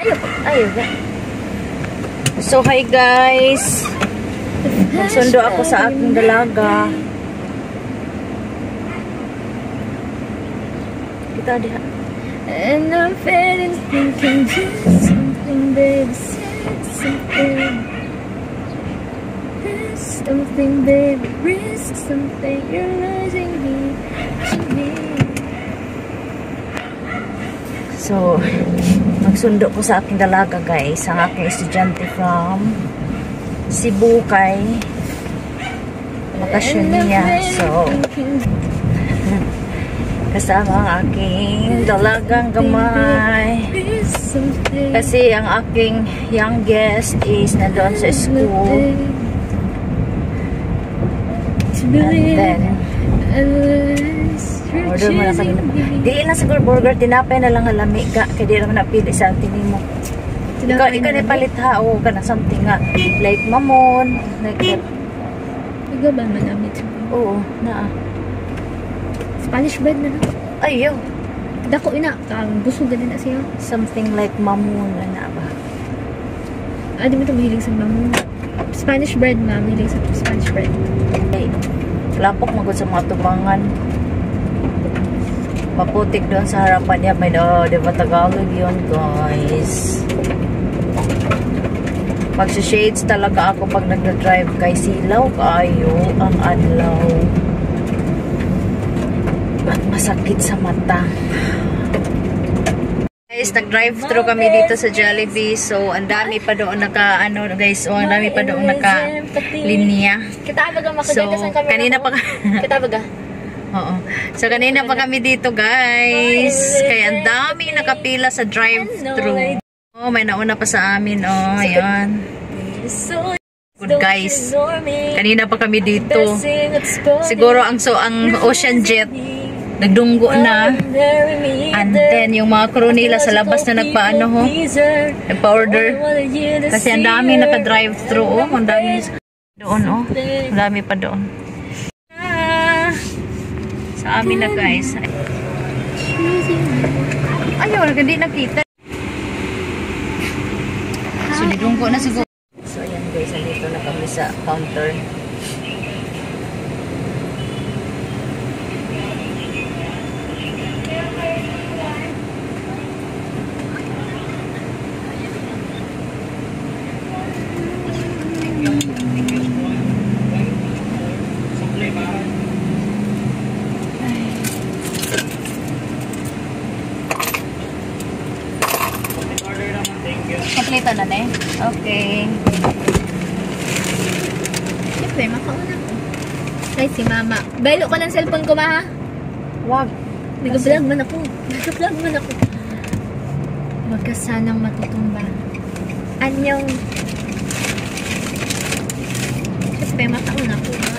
Ba? So, hi guys. Magsundo ako sa aking dalaga. Kita diha. And I'm feeling thinking just something, baby, say something. Something, baby, risk something. You're losing me to me. So, magsundo ko sa aking dalaga guys. Ang aking estudyante from Cebu kay bakasyon niya. So, kasama ang aking dalagang gamay. Kasi ang aking youngest is na doon sa school. And then, order mo na kami. Di lang siguro burger, tinapay na lang alami ka. Kaya di naman napili sa atin mo. Ikaw, ikaw na palit ha. O ka na something nga. Like mamon. Like that. Ikaw ba manamit? Oo, na. Spanish bread na na. Ayaw. Dako ina, ang busog ganun na siya. Something like mamon na ba? Ah, di mo ito mahilig sa mamu. Spanish bread, ma. Mahilig sa Spanish bread. Hey, lapok magod sa mga tubangan. Maputik doon sa harapan niya. May oh, di ba Tagalog yun, guys? Magsa-shades talaga ako pag nagda-drive kay silaw kayo ang adlaw. At masakit sa mata. Guys, nag-drive-thru kami dito sa Jollibee. So, ang dami pa doon naka, ano, guys, oh, ang dami pa doon naka linya. Kita ba ga So, kanina pa Kita ba ga? Oo. So, kanina pa kami dito, guys. Kaya ang dami nakapila sa drive-thru. Oh, may nauna pa sa amin. Oh, ayan. Good, guys. Kanina pa kami dito. Siguro ang so ang Ocean Jet nagdunggo na. And then, yung mga crew nila sa labas na nagpaano ho. Nagpa-order. Kasi ang dami naka-drive-thru. Oh, ang dami. Doon, oh. Ang dami pa doon. Amin na, guys. Ayaw, hindi nakita. So, nidunggo na siguro. So, ayan guys. Nandito na kami sa counter. Kompleto na ne? Okay. Siyempre, makauna ko. Ay, si mama. Belo ko lang cellphone ko, ma, ha? Wag. Nag-vlog man ako. Nag-vlog man ako. Huwag ka sanang matutumba. Anyong. Siyempre. Makauna ko.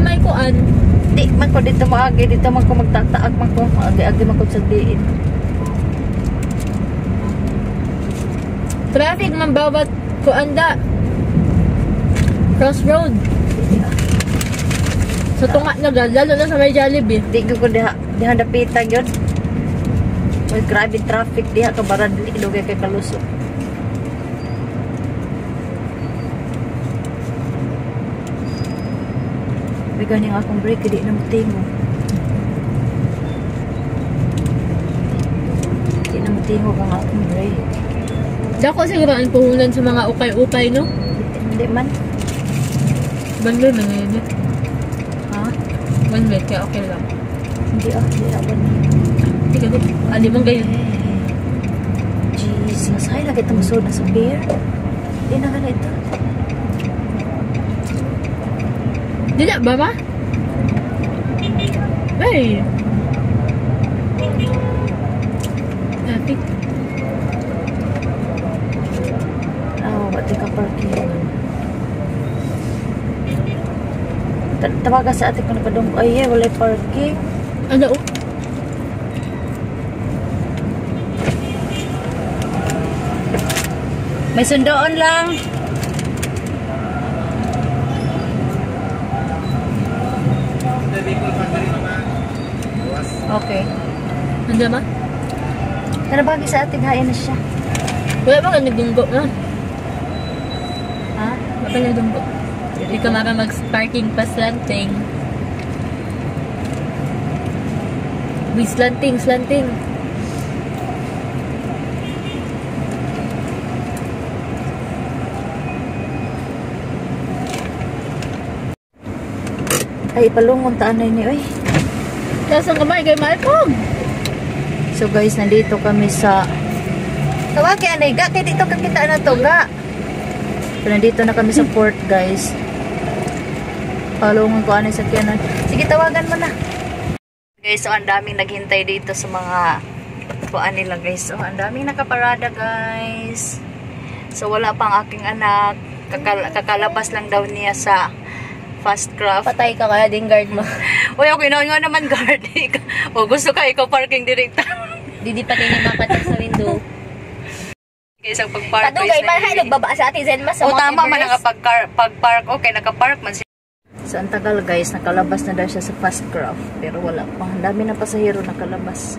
Sa may kuan. Di man ko dito maagi, dito man ko magtataag man ko. Agi-agi man ko sa diin. Traffic man bawat kuanda. Crossroad. Sa tunga na gal, lalo na sa may Jollibee. Di ko diha, diha dapitan yun. May grabe traffic diha ka baradli, lugay kay kalusot. May ganing akong break, di na matingo. Di na matingo kang akong break. Dako siguro ang puhunan sa mga ukay-ukay, no? Hindi man. Banlo na ngayon eh. Ha? One minute, kaya okay lang. Hindi ah, hindi ah. ba na? Hindi ka din. Ali mong gayon. Jesus, ay lagi ito masod na sa beer. Di na ka na ito. Dila ba ba? Ay! Traffic. Oh, pati ka parking. Ta- Tawaga sa ate ko na kadong, ay, eh, wala parking. Ano oh? May sundoon lang. Okay. Ano ba? Pero bagay sa ating hain na siya. Wala ba ka nagdunggo na? Ha? Wala ka nagdunggo. Hindi ka mara mag-parking pa slanting. Uy, slanting, slanting. Ay, palungon taanay ni, oy. Nasaan ka may kay Malcolm? So guys, nandito kami sa Tawag kay Anay, ga, kay dito kakita na to, ga. So, nandito na kami sa port, guys. Palungan ko anay sa kiyanan. Sige, tawagan mo na. Guys, so ang daming naghintay dito sa mga kuan nila, guys. So, ang daming nakaparada, guys. So, wala pang aking anak. Kakal kakalabas lang daw niya sa fast craft. Patay ka kaya din guard mo. Uy, ako inaon nga naman guard. o gusto ka, ikaw parking director. Didi pati na mapatak sa window. Guys, ang pag-park Kadugay, malhay, nagbaba sa atin Zen Mas sa O Mount tama man Everest. ang pag- pag-park. Okay, naka-park man siya. So, ang tagal guys, nakalabas na daw siya sa fast craft. Pero wala pa. Ang dami na pasahero nakalabas.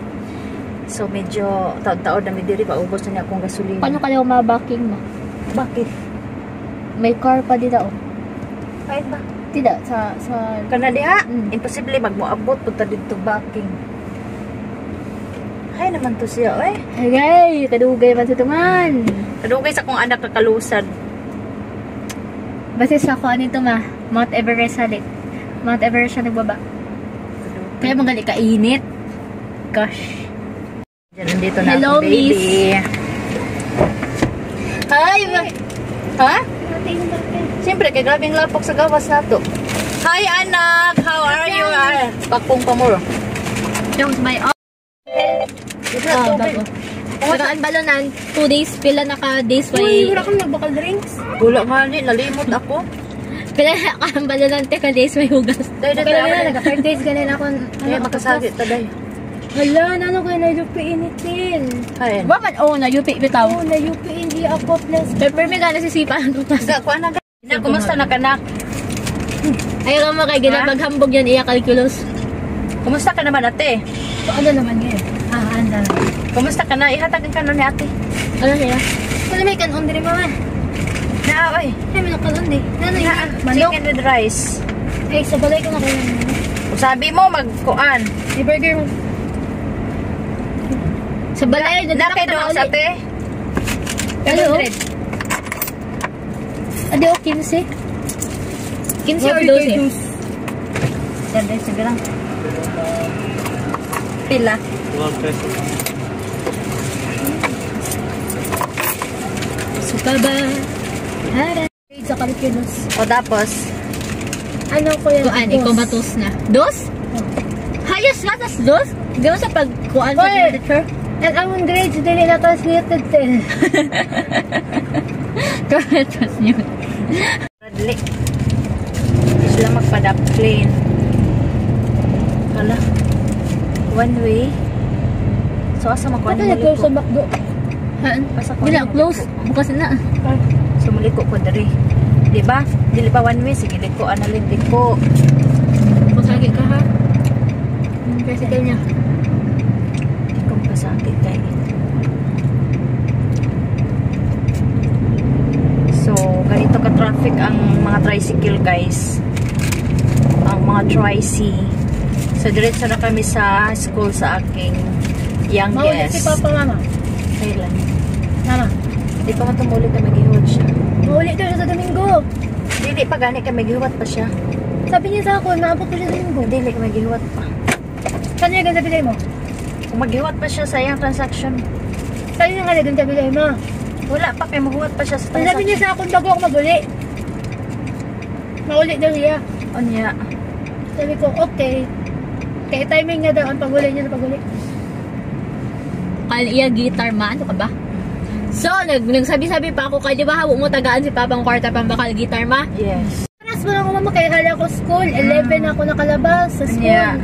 So, medyo taon-taon na may diri pa. Ubos na niya akong gasolina. Paano kayo mabaking mo? Bakit? May car pa dito. Oh. Kahit ba? Tida, sa... sa Kana diha, Mm. imposible magmoabot punta dito backing. Hay naman to siya, oy. Hey, kadugay man sa tuman. Kadugay sa akong anak kakalusad. Basta sa ako, ano ito ma? Mount Everest halit. Mount Everest siya nagbaba. Kaya magali ka init. Gosh. Diyan, nandito na Hello, baby. miss. Hi! Ha? Siyempre, kay grabing lapok sa gawas nato. Hi, anak! How are you? Ah, Pakpong pa mo. Don't my off. Ah, bago. Pero ang balonan, two days, pila naka days way. kang nagbakal drinks. Wala nga ni, nalimot ako. Pila naka ang balonan, teka days may hugas. Dahil Pero dahil wala, nag-third days ganin ako. Kaya makasagi taday. Hala, nano kayo na UP initin. Hi. Waman, oo na, yupi bitaw. Oo, na UP hindi ako plus. Pepper may gana si Sipa ang tutas. Ga, kuha na. Na, kumusta na kanak? Ayaw ka mo kay ginapaghambog yan, iya kalkulos. Kumusta ka naman ate? So, ano naman yun? Ah, anda. Kumusta ka na? Ihatagan ka nun ni ate. Ano siya? Wala may kanon din mama. Na, oy. Ay, may nakanon din. Ano Na, yun? Manok. chicken with rice. Ay, sa balay ko na kayo. Sabi mo, magkuan. May burger mo. Sa balay, Na, na kay doon sa ate? Ano? 100. Adi o, 15? 15 or 12? Yan, dahil sige lang. Pila. Suka ba? Hara. Sa kalkilos. O tapos, Ano ko yan? Kuan, ikaw batos na. Dos? Hayos nga, tas dos? Mo sa pagkuan sa literature? At ang grades dili na translated din. Correct, tas yun. Bradley. sila magpadap plane. Hala. One way. So, asa makuha ni nag-close sa? McDo? Haan? Wala, close. Bukas na. So, maliko ko dari. Di ba? Dili ba one way? Sige, liko. Analin, liko. Masagi ka ha? Tricycle niya. Kung pasakit kay. So, ka-traffic ang mga tricycle, guys. Ang mga tri-C. So, diretso na kami sa school sa aking Mauli si youngest. Papa Mama. Kailan? Mama. Di pa matumulit na maghihuwat siya. Mauli daw siya sa Domingo. Hindi pa gani ka maghihuwat pa siya. Sabi niya sa akin, maabot ko siya sa Domingo. Hindi ka maghihuwat pa. Saan niya ganda bilay mo? Kung maghihuwat pa siya sa iyang transaction, Saan niya ganda bilay mo? wala pa kay maghuwat pa siya sa Ang sabi transaction. niya sa akin bago ako maguli. Mauli daw siya. Anya. Sabi ko, okay. Kaya timing niya daw ang paguli niya sa paguli. Kala iya guitar ma. Ano ka ba? So, nag nagsabi-sabi pa ako kay di ba hawak mo tagaan si Papang kwarta pang bakal guitar ma? Yes. Paras mo lang ako mama, kaya kala ko school. 11 ako nakalabas sa school. Yeah.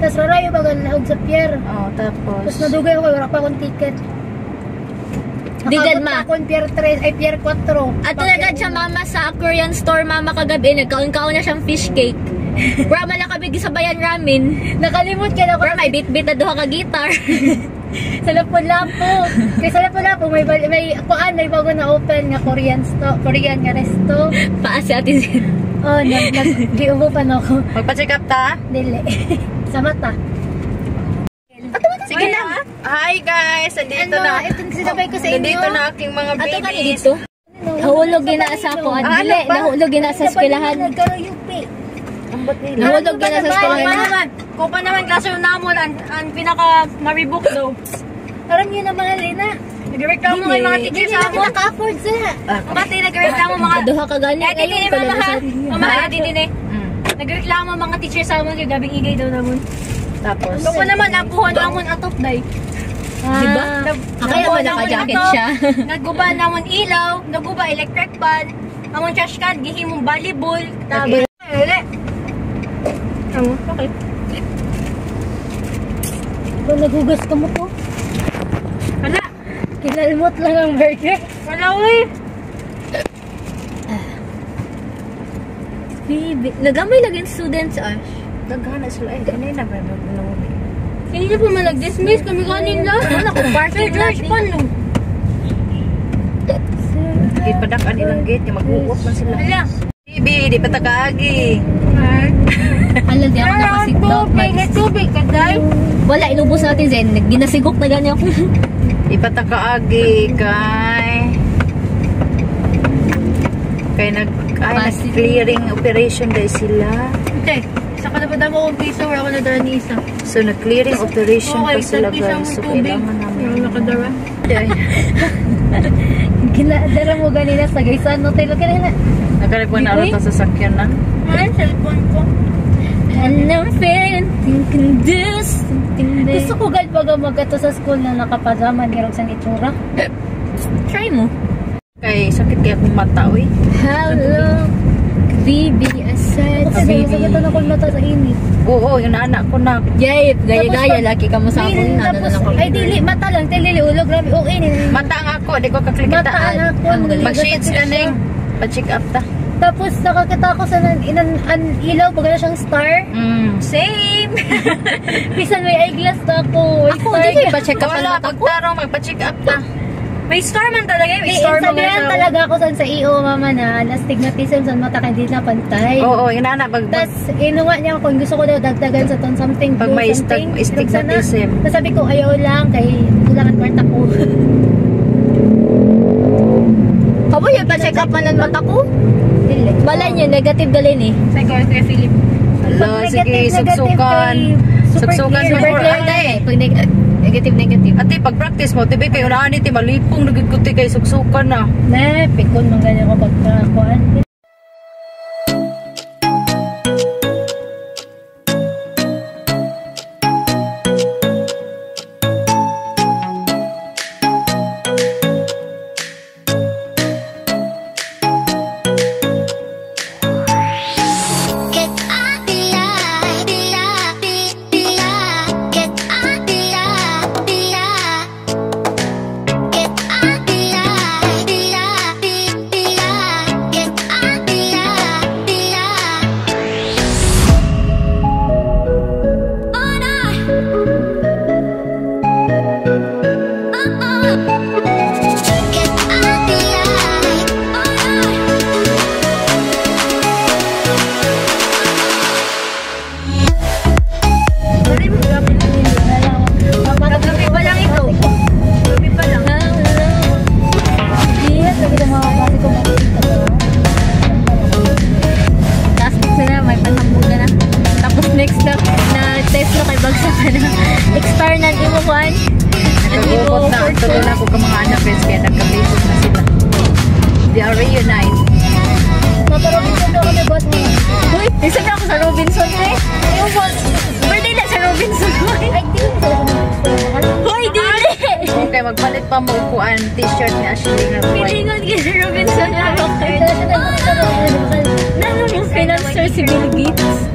Tapos marayo bagal lahog sa pier. Oh, tapos. Tapos nadugay ako, wala pa akong ticket. Di dyan, Nakabot ma. akong pier 3, ay pier 4. At talaga siya mama sa Korean store mama kagabi nagkaon-kaon na siyang fish cake. Bra mala kami gisabayan ramen. Nakalimot ka na ako. Bra may bit-bit na duha ka guitar. Sa Lapu-Lapu. Kaya sa Lapu-Lapu, may, bal- may, kuan, may bago na open nga Korean sto, Korean nga resto. Paa si Ate Zen. Oh, nag, nag, giubo pa na ako. Magpa-check up ta? Dili. sa mata. Sige na. Hi guys, nandito Ano, na. Ito sinabay ko sa inyo. Nandito na aking mga Ato ka babies. dito. Nahulog gina sa ako. Ah, Dili, ano nahulog gina sa eskwelahan. Nahulog gina sa eskwelahan. naman. Ko pa naman yung namon ang, ang pinaka maribok daw. Aram nyo na mga Lina. Nagreklamo kay mga teacher Hindi sa na amon. naka-afford sila. Pati nagreklamo mga Duha ka gani. Eh, dili Ayun mama pala ha. sa Mama ha, dili ni. Mm. Nagreklamo mga teacher sa amon kay gabing igay daw namon. Tapos. Ano ko naman apuhon namon atop day. Di ba? Ah, kaya ba naka-jacket siya? Naguba namon ilaw, naguba electric fan, amon trash can gihimong volleyball. Tabi. Ele. Amo, okay. Kung nagugas ka mo ko, Wala. kinalmot lang ang burger. Wala uy. Bibi. Nagamay lagi yung students, Ash. Naghana sila. Eh, kanina ba? Nung- Hindi na po man nag-dismiss kami kanin lang. Wala ko parking George pan no. Ipadakan nilang gate. Yung mag-uwap man sila. Wala. Bibi, di pa tagaagi. Hala, di ako nakasigdot. Tubig, na tubig ka day. Wala, inubos natin Zen. Ginasigok na ganyan ako. Di pa tagaagi. Kay... Kay nag... Ay, Basi. nag-clearing operation dahil sila. Hindi. Sa kalabad mo kong piso, wala ko nadara ni isa. So, nag-clearing operation Okay, pa sila guys. So, kailangan namin. Yung nakadara. Ginadara mo ganina sa gaysan no tayo kanina. Nakalip mo na rin sa sakyanan. Ay, cellphone ko. And I'm feeling can do something Gusto ko gad baga magkato sa school na nakapadaman girog sa itsura. Try mo. Kay sakit kaya akong mata, uy. How long aside? Kasi sa gato na kong mata sa init. Oo, yung anak ko na. Yay, gaya-gaya, laki ka mo sa na. tapos, ay dili, mata lang, dili, ulog, grabe, okay ni. Mata ang ako, di ko Mata kaklikitaan. ang ako. Mag-shades ka na yung pa-check up ta. Tapos nakakita ako sa nan, inan, an, ilaw, na siyang star. Mm. Same. Pisan may eyeglass na ako. Ako, star di ka. pa-check up Wala, mata ko. pagtarong, magpa-check up ta. May star man talaga. May Eh, star mo sabihan nga talaga ako san sa iyo, mama na, na stigmatism sa mata kay di na pantay. Oo, yung anak, pag, pag, Tapos, inuwa niya ako, gusto ko daw dagdagan sa ton something Pag may something. stag- stigmatism. Tapos sabi ko, ayaw lang, kay kulangan kwarta ko. Kamo yung pa-check up man ang mata ko? Balay niya, negative galin eh. Psycho, Kuya Philip. Hala, sige, negative, sugsukan. negative, super clear. sa Super clear. Pag neg- negative, negative. Ate, pag practice mo, tibi kayo na ti malipong nagiguti kay sugsukan na. Ne, pikon man ganyan ko pagkakuan. Sir, si Bill